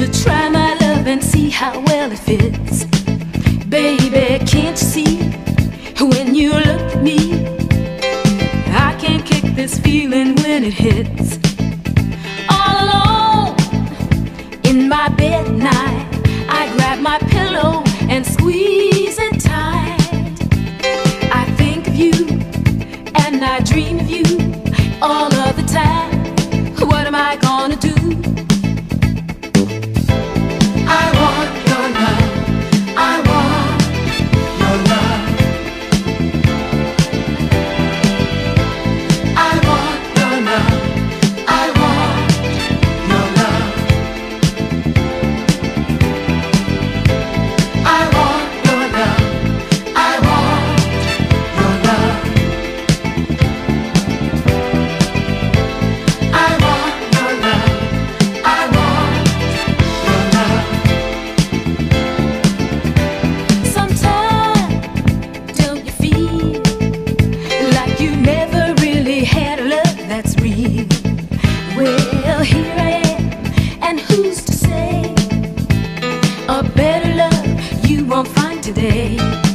to try my love and see how well it fits. day.